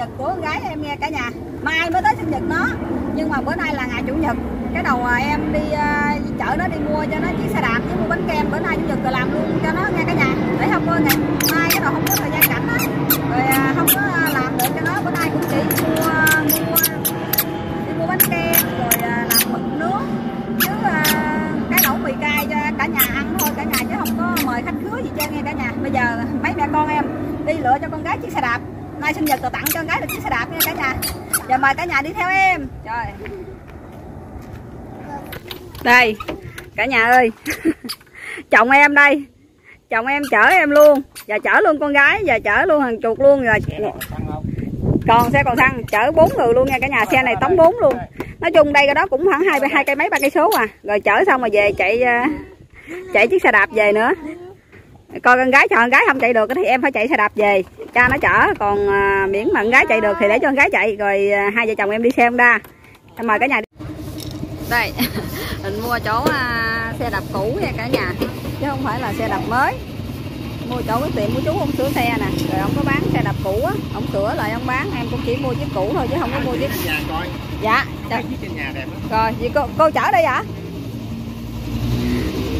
nhật của con gái em nghe cả nhà. Mai mới tới sinh nhật nó. Nhưng mà bữa nay là ngày chủ nhật. Cái đầu à, em đi uh, chở nó đi mua cho nó chiếc xe đạp với mua bánh kem. Bữa nay mời cả nhà đi theo em. Trời. Đây, cả nhà ơi. Chồng em đây. Chồng em chở em luôn. Và chở luôn con gái, và chở luôn hàng chục luôn. Rồi. Còn xe còn xăng chở bốn người luôn nha cả nhà. Xe này tống bốn luôn. Nói chung đây, cái đó cũng khoảng hai hai cây mấy, ba cây số à. Rồi chở xong rồi về chạy ờ, chạy chiếc xe đạp về nữa coi con gái chọn con gái không chạy được thì em phải chạy xe đạp về. Cha nó chở còn à, miễn mà con gái chạy được thì để cho con gái chạy rồi à, hai vợ chồng em đi xe Honda em mời cả nhà đi. đây mình mua chỗ à, xe đạp cũ nha cả nhà. Chứ không phải là xe đạp mới. Mua chỗ cái tiệm của chú ông sửa xe nè. Rồi ông có bán xe đạp cũ á ông sửa lại ông bán em cũng chỉ mua chiếc cũ thôi chứ không có mua chiếc. Nhà coi. Dạ cái chiếc trên nhà đẹp lắm. Rồi vậy cô cô chở đây hả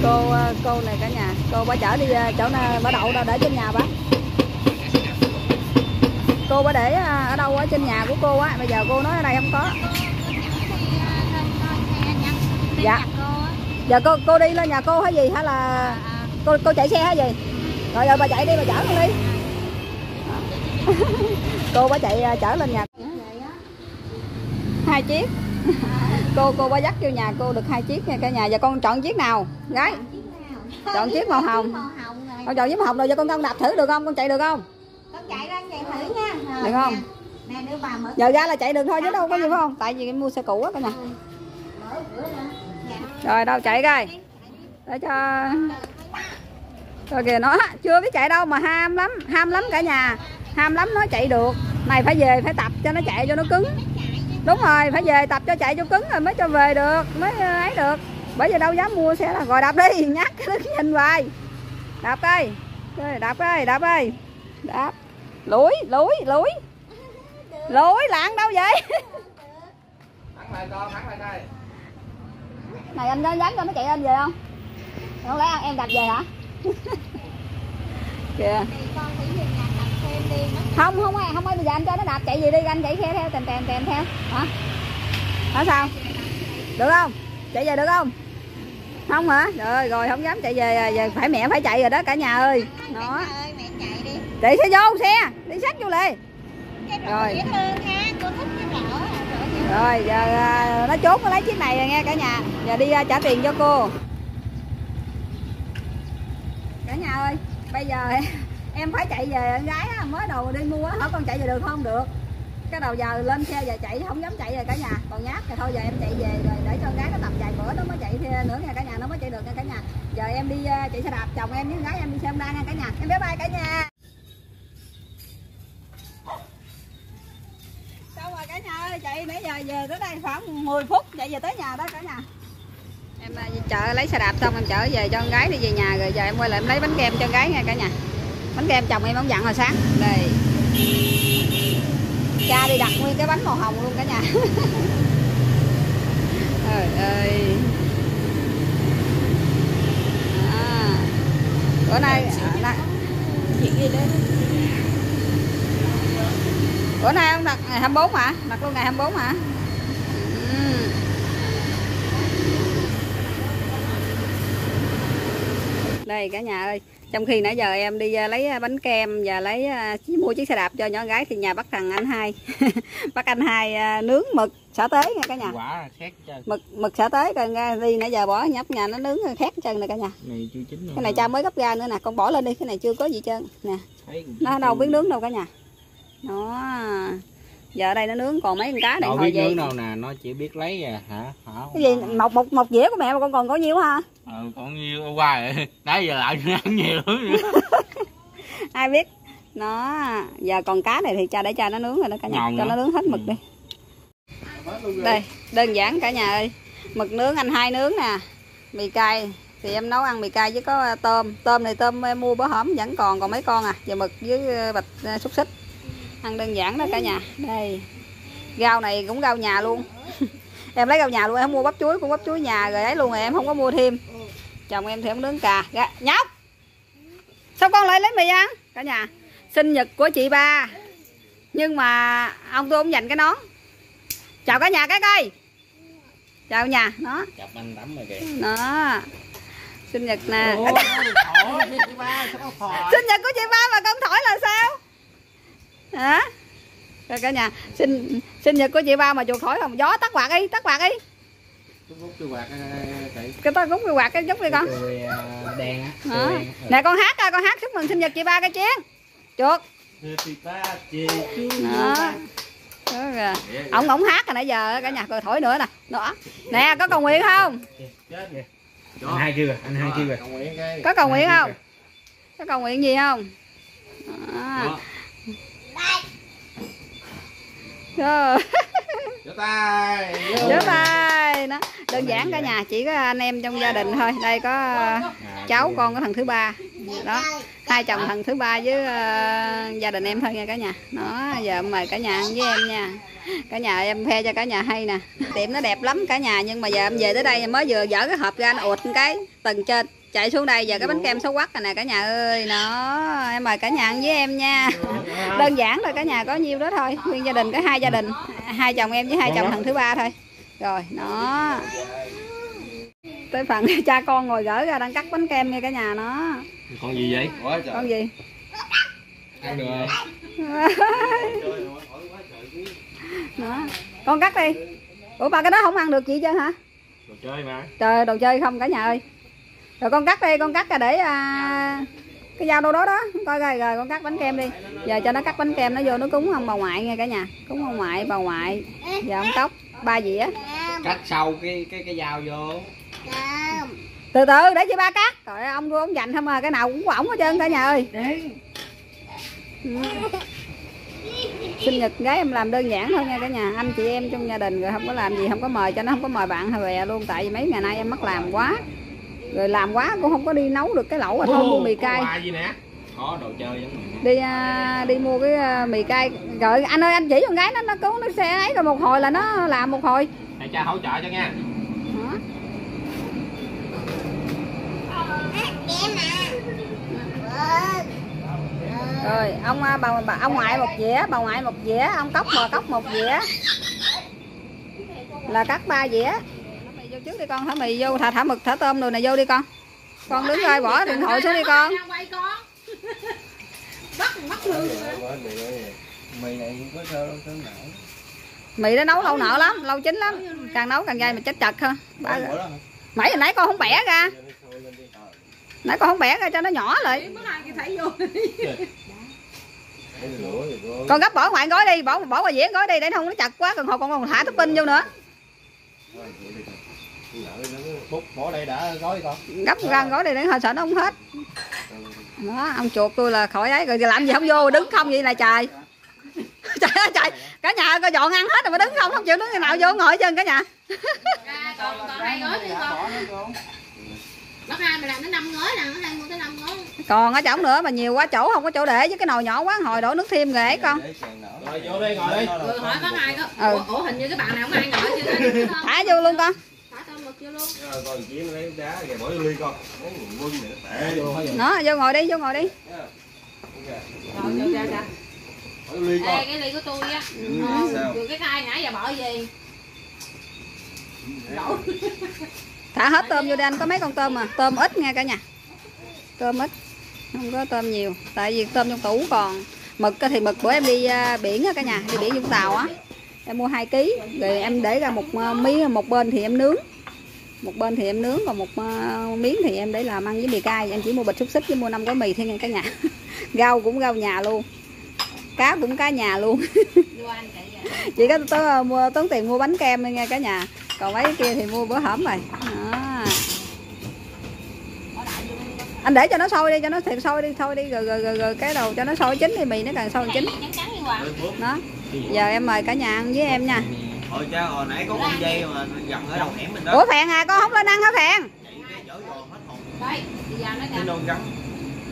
cô ờ, cô này cả nhà. Cô bà chở đi ờ, chỗ nào bà đậu đâu để trên nhà bác cô bà để ờ, ở đâu ở trên nhà của cô á. Bây giờ cô nói ở đây không có. Dạ. Giờ cô cô đi lên nhà cô hay gì hay là cô cô chạy xe hay gì? Rồi rồi bà chạy đi bà chở con đi. Cô bà chạy chở lên nhà. Hai chiếc cô cô bà dắt vô nhà cô được hai chiếc nha cả nhà. Và con chọn chiếc nào? Gái chọn chiếc màu hồng. con chọn chiếc màu hồng rồi cho con con đạp thử được không? Con chạy được không? Con chạy ra chạy thử nha. Rồi được không? nè. Mở giờ ra là chạy được thôi chứ đâu có gì phải không? Tại vì em mua xe cũ á cả nhà. Dạ rồi đâu chạy coi. Để cho rồi kìa nó chưa biết chạy đâu mà ham lắm ham lắm cả nhà. Ham lắm nó chạy được. Này phải về phải tập cho nó chạy cho nó cứng đúng rồi phải về tập cho chạy cho cứng rồi mới cho về được mới ờ, ấy được. Bởi vì đâu dám mua xe là rồi đạp đi nhắc cái đứng nhìn hoài. Đạp coi Coi, đạp coi đạp ơi. Đạp. Lủi lủi lủi. Lủi lạng đâu vậy? Thẳng lại con thẳng lại đây này anh có dám cho nó chạy lên về không? Không lẽ em đạp về hả? Kìa không không ai không ai bây giờ anh cho nó đạp chạy gì đi anh chạy theo theo tèm tèm tèm theo. Hả? Hả sao? Được không? Chạy về được không? Không hả? Rồi rồi không dám chạy về giờ phải mẹ phải chạy rồi đó cả nhà ơi. Mẹ chạy xe vô xe đi sách vô cái Rồi. lỗ rồi giờ à, nó trốn nó lấy chiếc này rồi nghe cả nhà. Giờ đi à, trả tiền cho cô. Cả nhà ơi bây giờ em phải chạy về con gái á, mới đầu đi mua á, hỏi con chạy về được không được. Cái đầu giờ lên xe về chạy không dám chạy rồi cả nhà. Còn nhát thì thôi giờ em chạy về rồi để cho con gái nó tập vài bữa nó mới chạy thêm nữa nha cả nhà nó mới chạy được nha cả nhà. Giờ em đi ờ, chạy xe đạp chồng em với con gái em đi xe Honda nha cả nhà. Em bye bye cả nhà. Xong rồi cả nhà ơi chạy nãy giờ về tới đây khoảng 10 phút chạy về tới nhà đó cả nhà. Em ờ, à, chợ lấy xe đạp xong em chở về cho con gái đi về nhà rồi giờ em quay lại em lấy bánh kem cho con gái nha cả nhà bánh kem chồng em ông dặn hồi sáng. Đây. Cha đi đặt nguyên cái bánh màu hồng luôn cả nhà. Trời ơi. À, bữa nay à, chuyện gì đấy bữa nay ông đặt ngày 24 hả? Đặt luôn ngày 24 hả? Ừ. đây cả nhà ơi. Trong khi nãy giờ em đi à, lấy à, bánh kem và lấy à, mua chiếc xe đạp cho nhỏ gái thì nhà bắt thằng anh hai. Bắt anh hai nướng mực xả tế nha cả nhà. Quả khét mực mực xả tế coi ra đi nãy giờ bỏ nhấp nhà nó nướng khét trơn nè cả nhà. Này chưa chín cái này cha mới gấp ra nữa nè con bỏ lên đi cái này chưa có gì trơn. Nè nó đâu biết nướng đâu cả nhà. Nó giờ ở đây nó nướng còn mấy con cá này hồi về nướng đâu nè nó chỉ biết lấy à hả? Hả? Cái gì một một một dĩa của mẹ mà con còn có nhiêu hả ờ còn nhiêu hoài vậy. Nãy giờ lại ăn nhiều ai biết nó giờ còn cá này thì cha để cha nó nướng rồi đó cả nhà Ngon cho nữa. nó nướng hết mực đi. Đây đơn giản cả nhà ơi. Mực nướng anh hai nướng nè. Mì cay thì em nấu ăn mì cay với có tôm. Tôm này tôm em mua bữa hổm vẫn còn còn mấy con à. Và mực với ờ, bịch ờ, xúc xích. Ăn đơn giản đó cả nhà. Đây. Rau này cũng rau nhà luôn. Em lấy rau nhà luôn em không mua bắp chuối cũng bắp chuối nhà rồi ấy luôn rồi em không có mua thêm chồng em thì không nướng cà. Ra, nhóc. Sao con lại lấy mì ăn? Cả nhà. Sinh nhật của chị ba. Nhưng mà ông tôi không dành cái nón. Chào cả nhà cái cây chào nhà. Nó. Chập anh tắm rồi kìa. Đó sinh nhật nè. Ủa, thổi sinh nhật của chị ba mà con thổi là sao? Hả? Rồi cả nhà sinh sinh nhật của chị ba mà chuột thổi không gió tắt quạt đi tắt quạt đi cái quạt cái cái tôi cúng cái quạt cái chút đi con. Cười đèn á cười đèn. nè con hát coi con hát chúc mừng sinh nhật chị ba cái chén chuột. Đó. Đó kìa. ông ổng hát rồi nãy giờ cả nhà rồi thổi nữa nè. Đó. Nè có cầu nguyện không? Chết kìa. Anh hai kêu kìa anh hai kêu kìa. Có cầu nguyện không? có cầu nguyện gì không? Đó. Vỗ tay Vỗ tay đó. Đơn giản cả nhà chỉ có anh em trong gia đình thôi. Đây có ờ, cháu con có thằng thứ ba. Đó. Hai chồng thằng thứ ba với ờ, gia đình em thôi nha cả nhà. Đó giờ em mời cả nhà ăn với em nha. Cả nhà em khoe cho cả nhà hay nè. Tiệm nó đẹp lắm cả nhà nhưng mà giờ em về tới đây mới vừa dỡ cái hộp ra nó ụt cái tầng trên. Chạy xuống đây giờ cái bánh kem xấu quắc rồi nè cả nhà ơi. Nó em mời cả nhà ăn với em nha. Đơn giản thôi cả nhà có nhiêu đó thôi. Nguyên gia đình có hai gia đình hai chồng em với hai chồng thằng thứ ba thôi. Rồi nó tới phần cha con ngồi gỡ ra đang cắt bánh kem nha cả nhà nó. Con gì vậy? Con gì? Ăn được đó. Con cắt đi. Ủa bà cái đó không ăn được chị chứ hả? Đồ chơi mà. Trời đồ chơi không cả nhà ơi. Rồi con cắt đi con cắt ra để à, cái dao đâu đó đó. Coi rồi rồi con cắt bánh kem đi. Giờ cho nó cắt bánh kem nó vô nó cúng ông bà ngoại nghe cả nhà. Cúng ông ngoại bà ngoại giờ ông tóc ba dĩa. Cắt sau cái cái cái dao vô. Từ từ để chị ba cắt. Rồi ông ông dành không à cái nào cũng của ổng hết trơn cả nhà ơi. Ừ. sinh nhật gái em làm đơn giản thôi nha cả nhà. Anh chị em trong gia đình rồi không có làm gì không có mời cho nó không có mời bạn hay bè luôn. Tại vì mấy ngày nay em mất làm quá rồi làm quá cũng không có đi nấu được cái lẩu mà thôi mua mì cay. Đồ chơi đi à, đi mua cái à, mì cay. Rồi anh ơi anh chỉ con gái nó nó cứu nó xe ấy rồi một hồi là nó làm một hồi. Thầy cha hỗ trợ cho nha. Rồi ông à, bà, bà ông ngoại một dĩa bà ngoại một dĩa ông cốc bò cốc một dĩa. Là cắt ba dĩa vô trước đi con thả mì vô thả thả mực thả tôm rồi này vô đi con. Con đứng rồi bỏ điện thoại xuống đi con. Bắt bắt mì này có sao đâu sao não mì nó nấu lâu nợ lắm lâu chín lắm. Càng nấu càng dai mà chết chật ha ba hồi nãy con không bẻ ra. Nãy con không bẻ ra cho nó nhỏ lại. Con gấp bỏ ngoài gói đi bỏ bỏ qua dĩa gói đi để không nó chặt quá còn hồi con còn thả topping vô nữa gấp ra gói đi để hồi sợ nó không hết. Đó ông chuột tôi là khỏi ấy rồi làm gì không vô đứng không vậy là trời. Trời ơi trời cả nhà coi dọn ăn hết rồi mà đứng không không chịu đứng người nào vô ngồi trơn cả nhà. Còn còn hai gói nữa con bác hai mà làm tới năm gói nè bác hai mua tới năm gói. Còn ở chổng nữa mà nhiều quá chỗ không có chỗ để với cái nồi nhỏ quá hồi đổ nước thêm ấy con. Rồi vô đây ngồi đi. rồi hỏi bác hai có Ừ. ủa, ủa hình như cái bạn nào không ai ngồi chưa? Thả thả vô luôn con vô luôn con chiếm lấy đá kìa bỏ vô ly con lấy quân nữa tệ. Vô hết rồi nó vô ngồi đi vô ngồi đi. Rồi cho ra ra bỏ vô ly Ê, con cái ly của tôi á. Sao? rồi cái khai nãy giờ bỏ gì? Thả hết tôm vô đi anh có mấy con tôm mà tôm ít nha cả nhà. Tôm ít không có tôm nhiều. Tại vì tôm trong tủ còn mực á thì mực bữa em đi à, biển á cả nhà đi biển vũng tàu á. Em mua 2 kg rồi em để ra một à, miếng một bên thì em nướng một bên thì em nướng còn một à, miếng thì em để làm ăn với mì cay. Em chỉ mua bịch xúc xích với mua năm gói mì thôi nha cả nhà. Rau cũng rau nhà luôn. Cá cũng cá nhà luôn. Chỉ có tớ mua tốn tiền mua bánh kem thôi nha cả nhà. Còn mấy cái kia thì mua bữa hổm rồi. Đó. anh để cho nó sôi đi cho nó thiệt sôi đi thôi đi. Rồi, rồi, rồi, rồi cái đầu cho nó sôi chín thì mì nó càng sôi chín. Đó. Giờ em mời cả nhà ăn với em nha Ôi cha hồi nãy có con dây mà dặn ở đầu hẻm mình đó. Ủa phèn à con không lên ăn hả phèn? Chạy cái chỗ vô hết hồn. Đây bây giờ nó cái nè. nôn gắn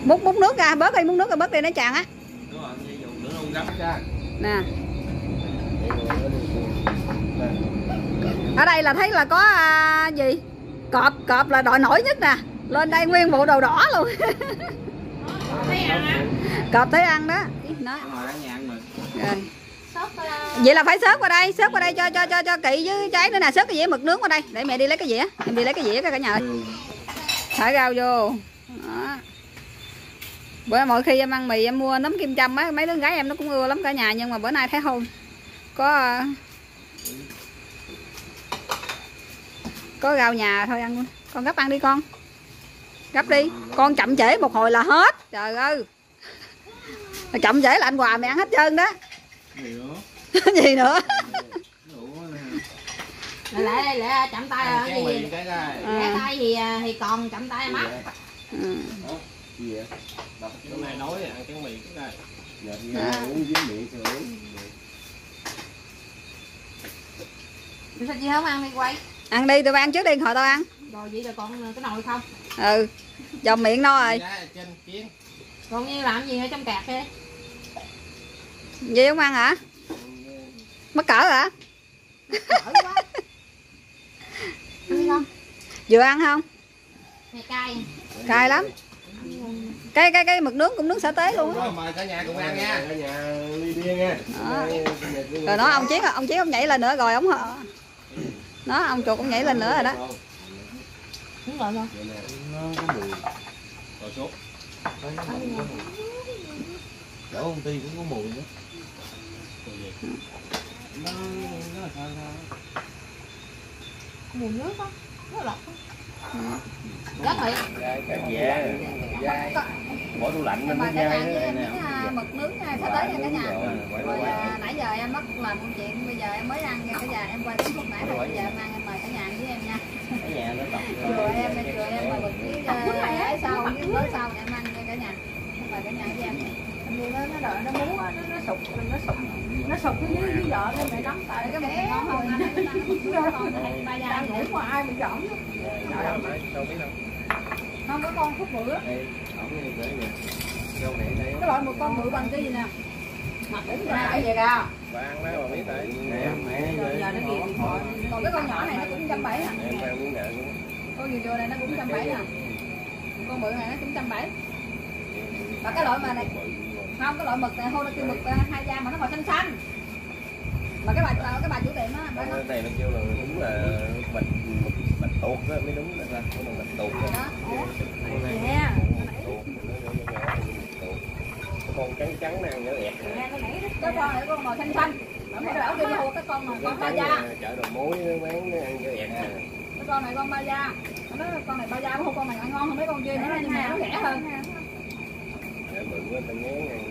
múc múc nước ra bớt đi múc nước ra bớt đi nó tràn á. Đúng rồi dây dùng nữa nôn gắn ra nè. Ở đây là thấy là có à, gì? Cọp cọp là đội nổi nhất nè. Lên đây nguyên bộ đồ đỏ luôn. Thấy ăn á cọp thấy ăn đó. Nó rồi vậy là phải xớt qua đây, xớt qua đây cho cho cho cho kỹ với trái nữa nè, xớt cái dĩa mực nướng qua đây. Để mẹ đi lấy cái dĩa, em đi lấy cái dĩa cả nhà ơi. Thả rau vô. Đó. bữa mỗi khi em ăn mì em mua nấm kim châm á, mấy đứa gái em nó cũng ưa lắm cả nhà, nhưng mà bữa nay thấy không có có rau nhà thôi ăn con gấp ăn đi con. Gấp đi. Con chậm trễ một hồi là hết. Trời ơi. Chậm trễ là anh hòa mẹ ăn hết trơn đó gì nữa? Đủ lại lại lại chậm tay rồi cái gì? cái ra cái tay thì à, thì còn chậm tay mất ừ. gì vậy? Cái này nói ăn cái mì cái này. À. dạ uống với miệng sữa sao chị không? Ăn đi quay. Ăn đi tụi ăn trước đi hồi tao ăn. Rồi vậy là còn cái nồi không? Ừ dòng miệng no rồi. Kiến. Còn như làm gì? Ở trong cạp đi gì không ăn hả? Mắc cỡ hả? Vừa ăn không? Cay. Cay lắm. Cái cái cái mực nướng cũng nướng sở tế luôn á. Rồi mời cả nhà cùng ăn nha. Cả nhà ly bia nha. Rồi nó ông chiến ông chiến ông nhảy lên nữa rồi ông nó ông chuột cũng nhảy lên nữa rồi đó. Đúng rồi không nó có mùi rồi sốt chỗ công ty cũng có mùi nữa nó nó là sao sao mùi nước á nó lọc rất miệng cái dạ dai bỏ tủ lạnh nên nó dai đó mực nướng nha sắp tới nha cả nhà rồi nãy giờ em mất làm công chuyện bây giờ em mới ăn nha cả nhà em quay đến lúc nãy rồi bây giờ em ăn em mời cả nhà với em nha cái em rồi em mời bực với cái sau với bữa sau em ăn nha cả nhà mời cả nhà với em như nó nó đợi nó muốn nó nó sụp nó sụp nó sụp cái dưới dưới vợ nên mẹ đóng tại cái mẹ không gia đang ngủ mà ai mà đâu không có con này đây cái loại một con bự bằng cái gì nè? Mặt đỉnh ra vậy ra bà ăn đó mà biết tại mẹ mẹ giờ giờ nó ghiền điện thoại còn cái con nhỏ này nó cũng trăm bảy à. luôn con nhiều này nó cũng trăm bảy à con bự này nó cũng trăm bảy. Và cái loại mà này không cái loại mực này hô nó kêu mực à, hai da mà nó màu xanh xanh. Mà cái bà cái bà chủ tiệm á bà nói cái này nó kêu là đúng là bạch bạch tuột đó mới đúng là ra cái bằng bạch tuột đó. Nè con trắng trắng nè nhớ ẹt cái con này con màu xanh xanh. Mới bảo kêu cái con mà con ba da. chợ đầu mối bán ăn nhớ ẹt cái con này con ba da. Nó con này ba da không con này ăn ngon hơn mấy con kia nó nhưng mà nó rẻ hơn. Mượn quá tao ngán ăn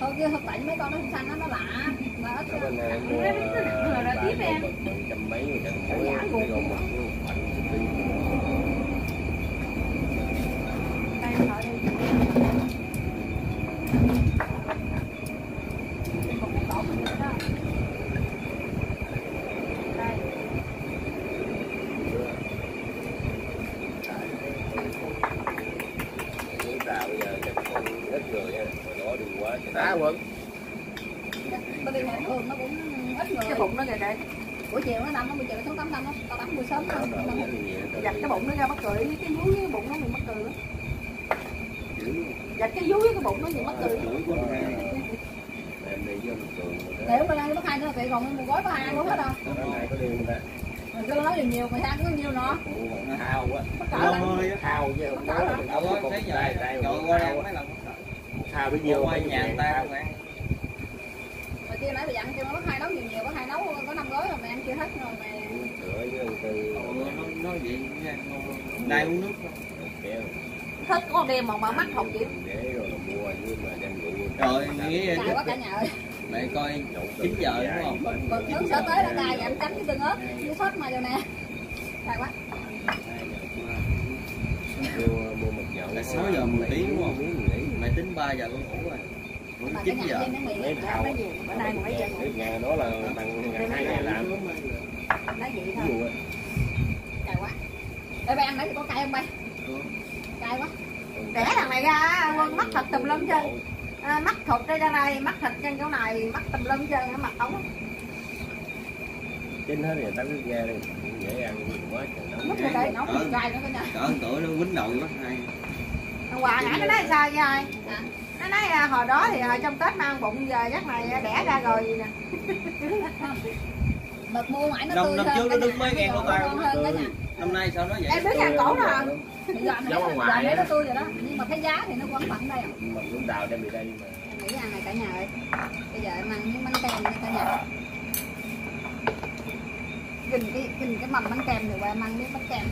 thôi kia thật tại mấy con nó xanh xanh nó nó lạ. Mà ít bên này mua trăm mấy rồi chẳng mỗi cái con mực mạnh đi đây thôi còn cái tổ mình đó đây Chúng ta bây giờ chắc còn ít người nha rồi đó đi quá thì đá quấn bởi vì ngày thường nó cũng ít người cái bụng nó kìa kìa buổi chiều nó nằm nó buổi chiều nó xuống tắm tắm nó tao tắm buổi sớm đó thôi đó cái gì giặt cái bụng nó ra mắc cười với cái vú với cái bụng nó mình mắc cười lắm. giặt cái vú với cái bụng nó gì mắc cười lắm. em đi vô một trường rồi đó nếu mà đây có hai nữa kìa, còn một gói có hai ăn luôn hết đâu nó mình cứ nói nhiều nhiều mà ăn có nhiêu nữa. Phụ nó hao quá bất cỡ lắm. Hao chứ không nói là mình đâu có có thấy con giờ tay tay trời mà qua đây mấy lần hao bây giờ qua nhà người ta không ăn mà kia nãy bà dặn kêu nó bắt hai nấu nhiều nhiều có hai nấu có năm gói rồi mày ăn chưa hết rồi mày sửa với ông tư nó nói vậy nha đây uống nước kéo thích có đêm mà mà mắc không chịu để rồi mua nhưng mà trời nghĩ cay quá cả nhà ơi mẹ coi 9 giờ đúng không? Còn nướng sữa tới là cay em chấm với tương ớt với sốt mà vô nè. Cay quá. Mua mua mực nhậu là 6 giờ một tí đúng không? Mày tính 3 giờ con ngủ rồi. Ngủ mà 9 nhà giờ. đem cái mì cái gì? Bữa nay mà mấy giờ cái nhà đó là bằng ngày hai ngày làm. Nói vậy thôi. cay quá. Ê, bay ăn nãy thì có cay không bay? Cay quá. Đẻ thằng này ra quân mắt thịt tùm lum chân à, mắt thịt đây ra này mắt thịt trên chỗ này mắt tùm lum chân cái mặt ống chín hết rồi tắm nước ra đi dễ ăn quá trời mất rồi đây nấu Ờ. cay nữa cái nhà cỡ tuổi nó quýnh đầu nó hay. Hôm qua nãy nó nói sao vậy ơi nó nói à, hồi đó thì à, trong tết nó ăn bụng giờ chắc này đẻ ra rồi gì nè mực mua mãi nó năm tươi năm hơn trước nó cái đứng mấy cái ngàn con tay cái năm nay sao nó vậy? Em đứng hàng cổ rồi. Thấy ngoài giờ á. nó tươi rồi đó. Nhưng mà thấy giá thì nó vẫn vẫn đây mà cũng đào đem về đây mà em nghĩ ăn này cả nhà ơi. Bây giờ em ăn miếng bánh kem đi cả nhà. Gìn cái gìn cái mầm bánh kem rồi em ăn miếng bánh kem.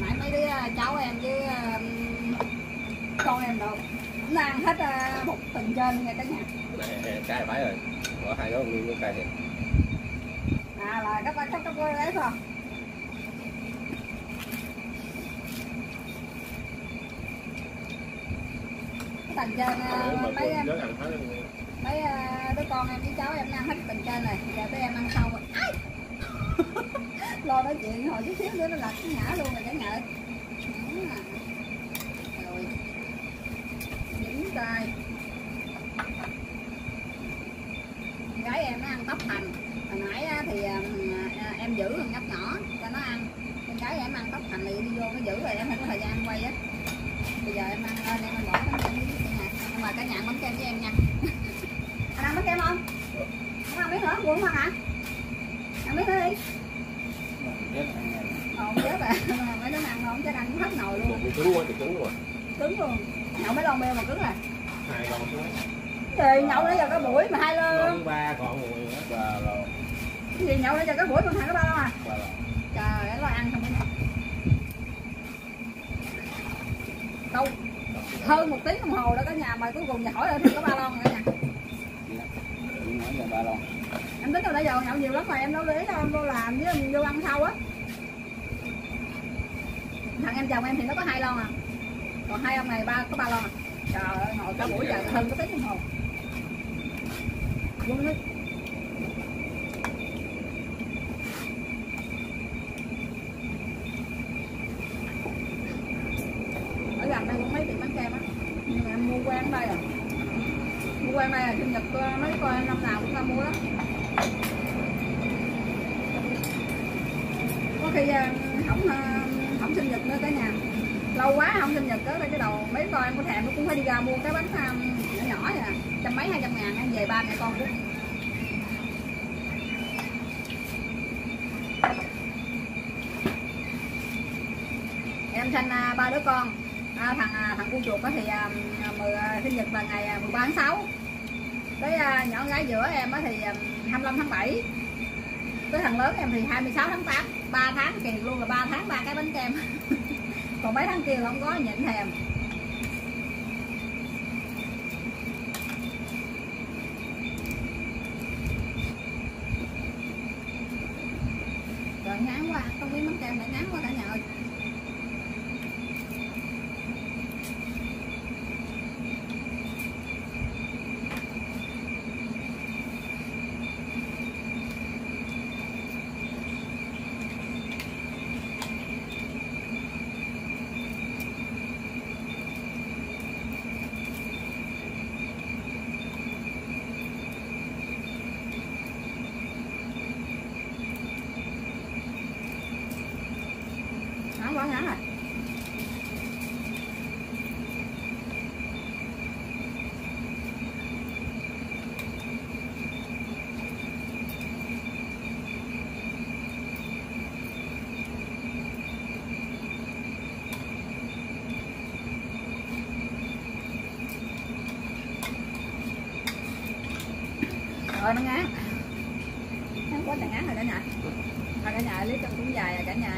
Nãy mấy đứa à, cháu em với con em đâu nó ăn hết à, một từng trên nha cả nhà. Cay phải rồi. Bỏ hai gói nguyên cái thì à là các bạn các các ấy phải không cái tầng trên mấy em mấy à, đứa con em với cháu em ăn hết tầng trên này giờ tới em ăn sau rồi. Lo nói chuyện hồi chút xíu nữa nó lật cái ngã luôn rồi cả nhà ơi Đó. rồi dính tay gái em nó ăn tóc hành hồi nãy á, thì à, à, em giữ thằng nhóc nhỏ cho nó ăn con gái em ăn tóc hành thì đi vô nó giữ rồi em không có thời gian quay á bây giờ em ăn lên em ăn bỏ bánh kem với cả nhà mà ăn bánh kem với em nha. Anh ăn bánh kem không? Không ăn biết nữa buồn không hả? Ăn biết nữa đi. Ồn chết Mà mấy đứa ăn không chắc ăn cũng hết nồi luôn. Cứng quá thì cứng rồi cứng luôn. Nhậu mấy lon beo mà cứng rồi hai con xuống gì nhậu nãy giờ có buổi mà hai lon. Ba còn một ba lon. Cái gì nhậu nãy giờ có buổi con thằng có ba lon à? Ba lon. Trời ơi lo ăn không có nhậu đâu hơn một tiếng đồng hồ đó, cả nhà mà cuối cùng nhà hỏi ở thì có ba lon cả nhà? Ba lon em tính đâu đã giờ nhậu nhiều lắm mà em đâu để đâu, em vô làm với em vô ăn sau á. Thằng em chồng em thì nó có hai lon à. Còn hai ông này ba, có ba lon à. Trời ơi, ngồi cả buổi giờ, hơn có tiếng đồng hồ. Luôn đấy ở gần đây cũng mấy tiệm bánh kem á nhưng mà mua đây à? Mua quen đây là sinh nhật tôi mấy con năm nào cũng ra mua đó. Có khi à, không à, không sinh nhật nữa cả nhà. Lâu quá không sinh nhật đó cái đầu. Mấy con em có thèm nó cũng phải đi ra mua cái bánh ờ, nhỏ nhỏ vậy à. Trăm mấy hai trăm ngàn em về ba mẹ con cũng. Em sanh ba đứa con à, thằng thằng cu chuột đó thì à, à, sinh nhật là ngày à, 13 tháng 6 cái à, nhỏ gái giữa em thì à, 25 tháng 7 cái thằng lớn em thì 26 tháng 8 3 tháng kỳ luôn là 3 tháng ba cái bánh kem. Còn mấy tháng kia là không có nhịn thèm. Rồi ngán quá không biết bánh kem lại ngán quá cả nhà ơi ngán quá ngán rồi rồi nó ngán. Ngán quá trời ngán rồi cả nhà rồi cả nhà lấy chân cũng dài rồi cả nhà.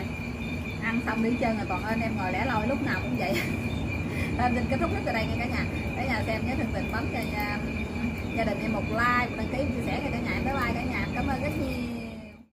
Ăn xong đi chân rồi còn anh em ngồi lẻ loi lúc nào cũng vậy. Em mình kết thúc clip tại đây nha cả nhà. Cả nhà xem nhớ thân tình bấm cho gia, gia đình em một like một đăng ký chia sẻ cho